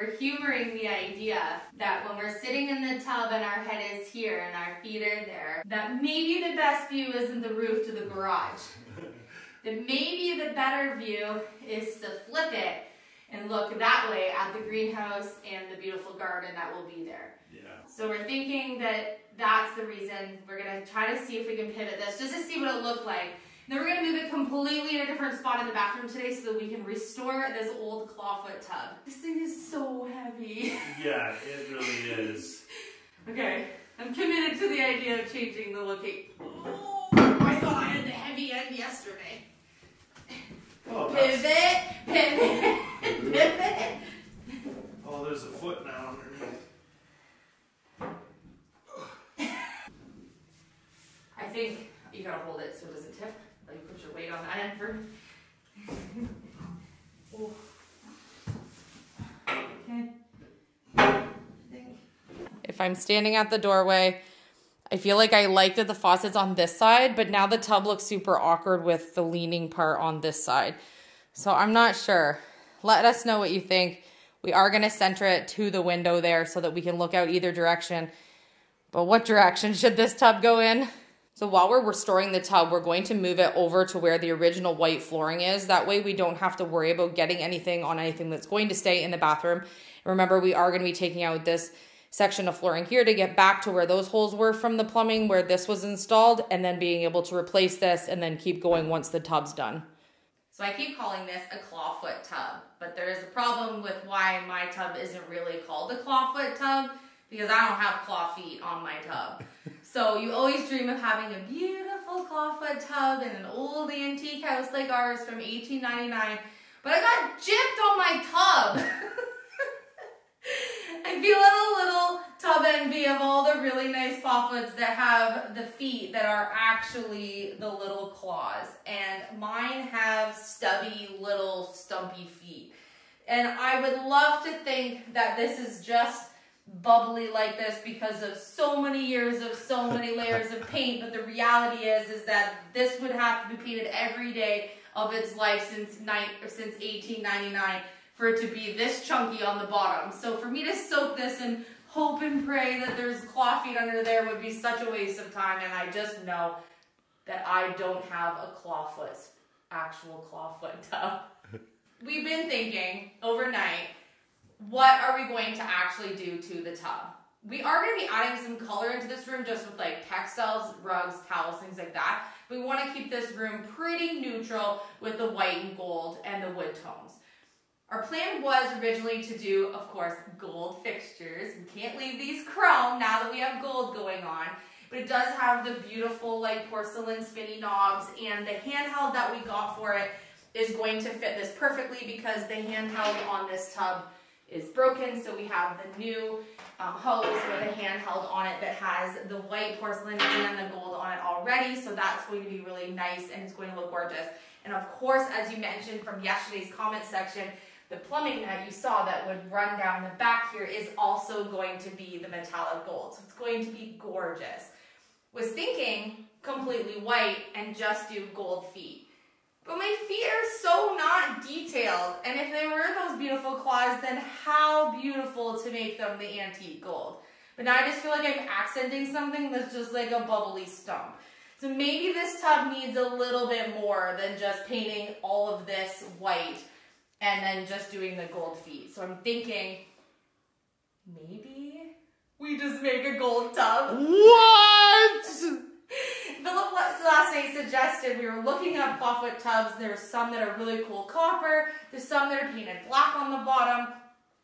we're humoring the idea that when we're sitting in the tub and our head is here and our feet are there, that maybe the best view isn't the roof to the garage. that maybe the better view is to flip it and look that way at the greenhouse and the beautiful garden that will be there. Yeah. So we're thinking that that's the reason. We're gonna try to see if we can pivot this just to see what it looked like. Then we're gonna move it completely in a different spot in the bathroom today so that we can restore this old clawfoot tub. This thing is so heavy. Yeah, it really is. okay, I'm committed to the idea of changing the location. Oh, I thought I had the heavy end yesterday. Oh, Pivot, pivot, pivot. oh, there's a foot now underneath. I think you gotta hold it so it doesn't tip. Like you put your Oh. Okay. If I'm standing at the doorway, I feel like I liked that the faucet's on this side, but now the tub looks super awkward with the leaning part on this side. So I'm not sure. Let us know what you think. We are gonna center it to the window there so that we can look out either direction. But what direction should this tub go in? So while we're restoring the tub, we're going to move it over to where the original white flooring is. That way we don't have to worry about getting anything on anything that's going to stay in the bathroom. Remember, we are going to be taking out this section of flooring here to get back to where those holes were from the plumbing where this was installed and then being able to replace this and then keep going once the tub's done. So I keep calling this a clawfoot tub, but there is a problem with why my tub isn't really called a clawfoot tub because I don't have claw feet on my tub. So you always dream of having a beautiful clawfoot tub in an old antique house like ours from 1899, but I got gypped on my tub. I feel a little tub envy of all the really nice clawfoots that have the feet that are actually the little claws. And mine have stubby little stumpy feet. And I would love to think that this is just bubbly like this because of so many years of so many layers of paint but the reality is is that this would have to be painted every day of its life since night or since 1899 for it to be this chunky on the bottom. So for me to soak this and hope and pray that there's claw feet under there would be such a waste of time and I just know that I don't have a claw foot, actual claw foot tub. We've been thinking overnight what are we going to actually do to the tub? We are going to be adding some color into this room just with like textiles, rugs, towels, things like that. We want to keep this room pretty neutral with the white and gold and the wood tones. Our plan was originally to do, of course, gold fixtures. We can't leave these chrome now that we have gold going on. But it does have the beautiful like porcelain spinny knobs and the handheld that we got for it is going to fit this perfectly because the handheld on this tub is broken. So we have the new um, hose with a handheld on it that has the white porcelain and the gold on it already. So that's going to be really nice and it's going to look gorgeous. And of course, as you mentioned from yesterday's comment section, the plumbing that you saw that would run down the back here is also going to be the metallic gold. So it's going to be gorgeous. Was thinking completely white and just do gold feet. But my feet are so not detailed. And if they were those beautiful claws, then how beautiful to make them the antique gold. But now I just feel like I'm accenting something that's just like a bubbly stump. So maybe this tub needs a little bit more than just painting all of this white and then just doing the gold feet. So I'm thinking maybe we just make a gold tub. What? Philip last night suggested we were looking up clawfoot tubs. There's some that are really cool copper. There's some that are painted black on the bottom.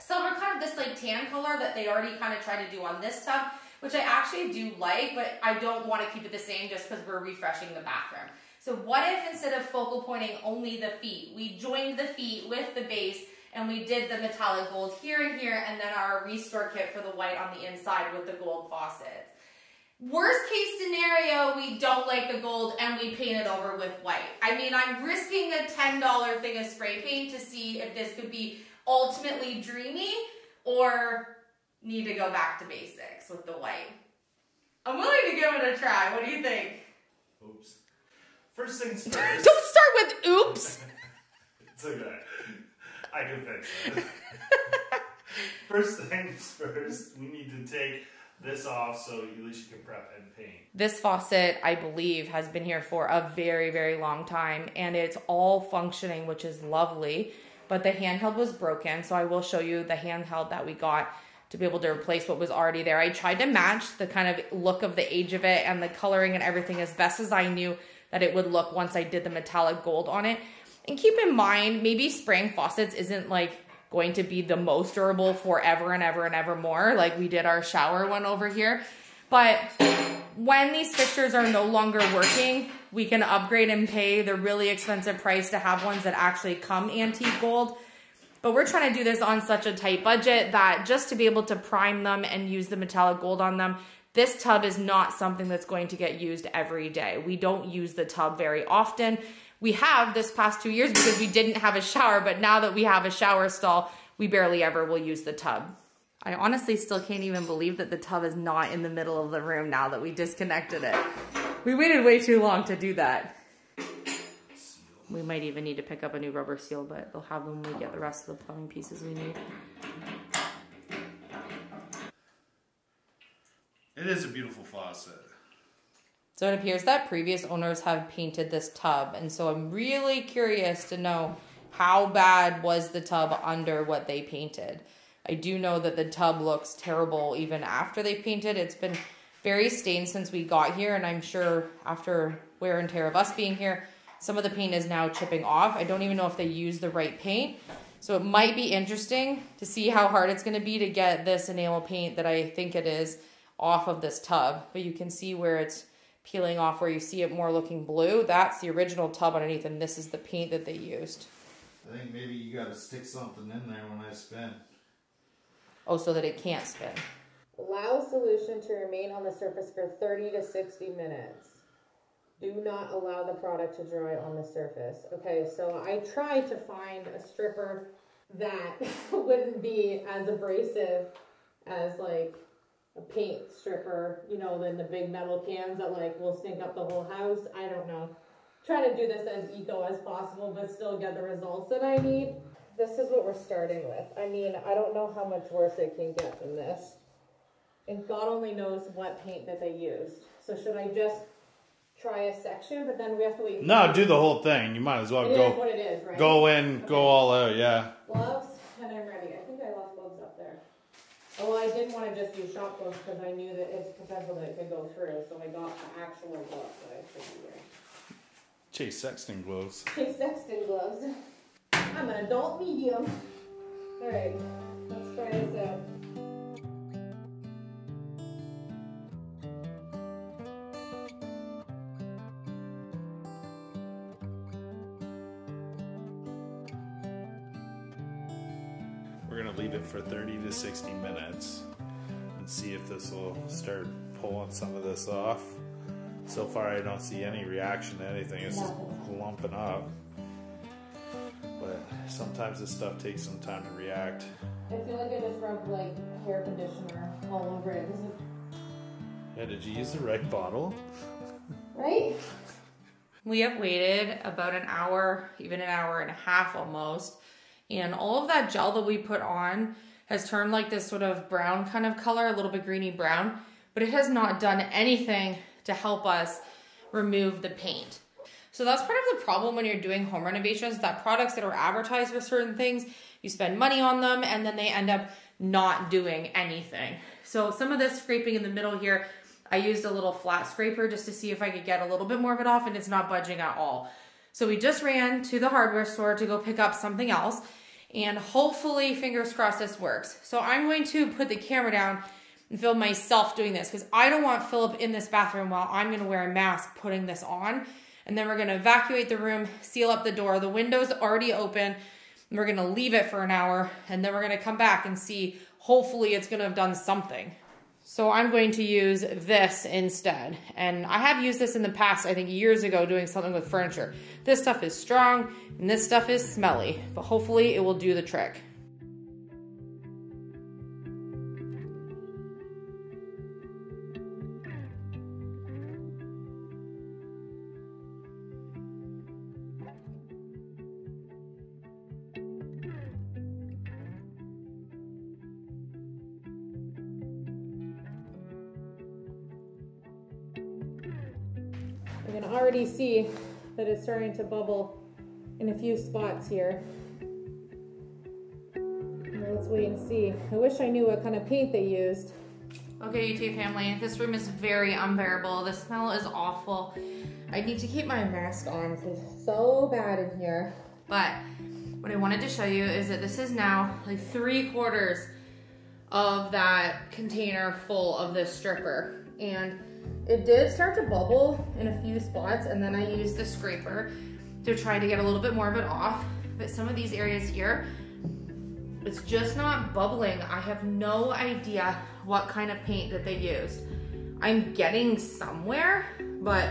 Some are kind of this like tan color that they already kind of tried to do on this tub, which I actually do like, but I don't want to keep it the same just because we're refreshing the bathroom. So what if instead of focal pointing only the feet, we joined the feet with the base and we did the metallic gold here and here and then our restore kit for the white on the inside with the gold faucets. Worst case scenario, we don't like the gold and we paint it over with white. I mean, I'm risking a $10 thing of spray paint to see if this could be ultimately dreamy or need to go back to basics with the white. I'm willing to give it a try. What do you think? Oops. First things first. Don't start with oops. it's okay. I can fix it. First things first, we need to take this off so at least you can prep and paint. This faucet, I believe, has been here for a very, very long time and it's all functioning, which is lovely. But the handheld was broken, so I will show you the handheld that we got to be able to replace what was already there. I tried to match the kind of look of the age of it and the coloring and everything as best as I knew that it would look once I did the metallic gold on it. And keep in mind, maybe spraying faucets isn't like going to be the most durable forever and ever and ever more, like we did our shower one over here. But when these fixtures are no longer working, we can upgrade and pay the really expensive price to have ones that actually come antique gold. But we're trying to do this on such a tight budget that just to be able to prime them and use the metallic gold on them, this tub is not something that's going to get used every day. We don't use the tub very often. We have this past two years because we didn't have a shower, but now that we have a shower stall, we barely ever will use the tub. I honestly still can't even believe that the tub is not in the middle of the room now that we disconnected it. We waited way too long to do that. We might even need to pick up a new rubber seal, but they'll have them when we get the rest of the plumbing pieces we need. It is a beautiful faucet. So it appears that previous owners have painted this tub, and so I'm really curious to know how bad was the tub under what they painted. I do know that the tub looks terrible even after they painted. It's been very stained since we got here, and I'm sure after wear and tear of us being here, some of the paint is now chipping off. I don't even know if they used the right paint. So it might be interesting to see how hard it's going to be to get this enamel paint that I think it is off of this tub. But you can see where it's peeling off where you see it more looking blue. That's the original tub underneath and this is the paint that they used. I think maybe you gotta stick something in there when I spin. Oh, so that it can't spin. Allow solution to remain on the surface for 30 to 60 minutes. Do not allow the product to dry on the surface. Okay, so I tried to find a stripper that wouldn't be as abrasive as like a paint stripper, you know, than the big metal cans that like will stink up the whole house. I don't know. Try to do this as eco as possible, but still get the results that I need. This is what we're starting with. I mean, I don't know how much worse it can get than this. And God only knows what paint that they used. So should I just try a section, but then we have to wait? No, do the whole thing. You might as well It is go what it is, right? go in, go all out. Yeah. Gloves, and I'm ready. I think I left gloves up there. Oh, well, I didn't want to just use shop gloves because I knew that it's potential that it could go through, so I got the actual gloves that I should be wearing. Chase Sexton gloves. Chase Sexton gloves. I'm an adult medium. Alright, let's try this out. Gonna leave it for 30 to 60 minutes and see if this will start pulling some of this off. So far, I don't see any reaction to anything. It's just lumping up. But sometimes this stuff takes some time to react. I feel like I just rubbed like hair conditioner all over it. This Yeah, did you use the right bottle? Right? We have waited about an hour, even an hour and a half almost. And all of that gel that we put on has turned like this sort of brown kind of color, a little bit greeny brown, but it has not done anything to help us remove the paint. So that's part of the problem when you're doing home renovations that products that are advertised for certain things, you spend money on them and then they end up not doing anything. So some of this scraping in the middle here, I used a little flat scraper just to see if I could get a little bit more of it off and it's not budging at all. So we just ran to the hardware store to go pick up something else and hopefully, fingers crossed, this works. So I'm going to put the camera down and film myself doing this because I don't want Philip in this bathroom while I'm going to wear a mask putting this on. And then we're going to evacuate the room, seal up the door. The window's already open. We're going to leave it for an hour and then we're going to come back and see. Hopefully, it's going to have done something. So I'm going to use this instead. And I have used this in the past, I think years ago, doing something with furniture. This stuff is strong and this stuff is smelly, but hopefully it will do the trick. Already see that it's starting to bubble in a few spots here. Let's wait and see. I wish I knew what kind of paint they used. Okay, YouTube family, this room is very unbearable. The smell is awful. I need to keep my mask on because it's so bad in here. But what I wanted to show you is that this is now like three quarters of that container full of this stripper. And it did start to bubble in a few spots and then I used the scraper to try to get a little bit more of it off. But some of these areas here, it's just not bubbling. I have no idea what kind of paint that they used. I'm getting somewhere, but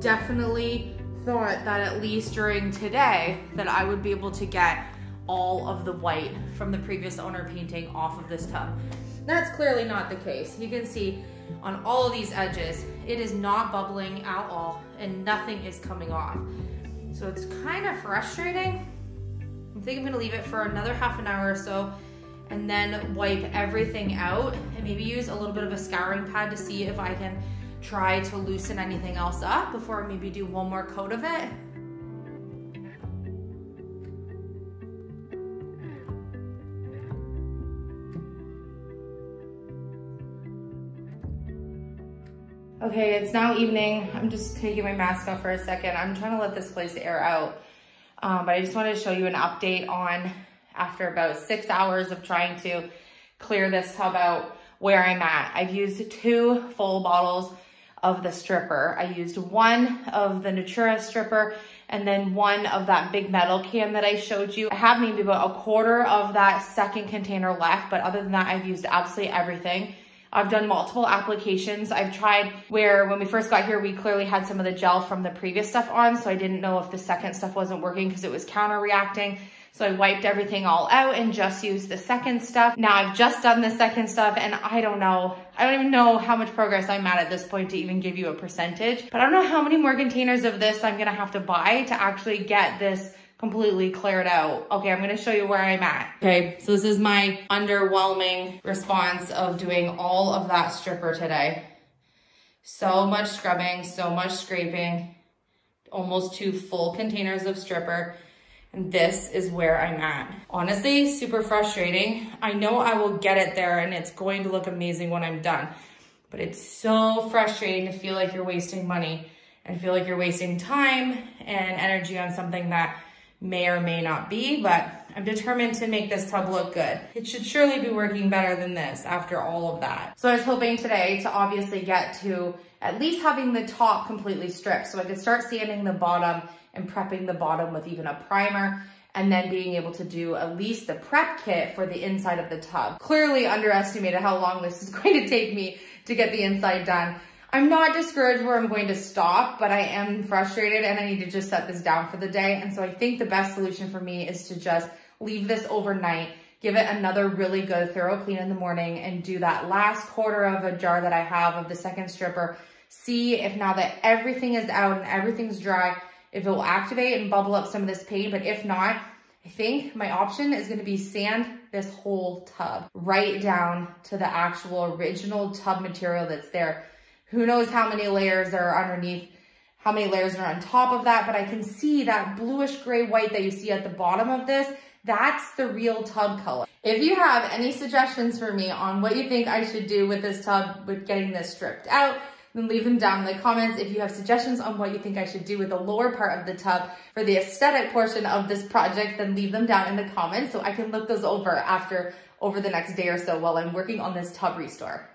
definitely thought that at least during today that I would be able to get all of the white from the previous owner painting off of this tub. That's clearly not the case. You can see on all these edges, it is not bubbling at all and nothing is coming off. So it's kind of frustrating. I think I'm gonna leave it for another half an hour or so and then wipe everything out and maybe use a little bit of a scouring pad to see if I can try to loosen anything else up before I maybe do one more coat of it. Okay, it's now evening. I'm just taking my mask off for a second. I'm trying to let this place air out. Um, but I just wanted to show you an update on after about six hours of trying to clear this tub out where I'm at. I've used two full bottles of the stripper. I used one of the Natura stripper and then one of that big metal can that I showed you. I have maybe about a quarter of that second container left, but other than that, I've used absolutely everything. I've done multiple applications. I've tried where when we first got here, we clearly had some of the gel from the previous stuff on, so I didn't know if the second stuff wasn't working because it was counter reacting. So I wiped everything all out and just used the second stuff. Now I've just done the second stuff and I don't know, I don't even know how much progress I'm at at this point to even give you a percentage, but I don't know how many more containers of this I'm gonna have to buy to actually get this completely cleared out. Okay, I'm gonna show you where I'm at. Okay, so this is my underwhelming response of doing all of that stripper today. So much scrubbing, so much scraping, almost two full containers of stripper. And this is where I'm at. Honestly, super frustrating. I know I will get it there and it's going to look amazing when I'm done. But it's so frustrating to feel like you're wasting money and feel like you're wasting time and energy on something that may or may not be, but I'm determined to make this tub look good. It should surely be working better than this after all of that. So I was hoping today to obviously get to at least having the top completely stripped so I could start sanding the bottom and prepping the bottom with even a primer and then being able to do at least the prep kit for the inside of the tub. Clearly underestimated how long this is going to take me to get the inside done. I'm not discouraged where I'm going to stop, but I am frustrated and I need to just set this down for the day. And so I think the best solution for me is to just leave this overnight, give it another really good thorough clean in the morning and do that last quarter of a jar that I have of the second stripper. See if now that everything is out and everything's dry, if it will activate and bubble up some of this paint, but if not, I think my option is gonna be sand this whole tub right down to the actual original tub material that's there. Who knows how many layers are underneath, how many layers are on top of that, but I can see that bluish gray white that you see at the bottom of this, that's the real tub color. If you have any suggestions for me on what you think I should do with this tub with getting this stripped out, then leave them down in the comments. If you have suggestions on what you think I should do with the lower part of the tub for the aesthetic portion of this project, then leave them down in the comments so I can look those over after over the next day or so while I'm working on this tub restore.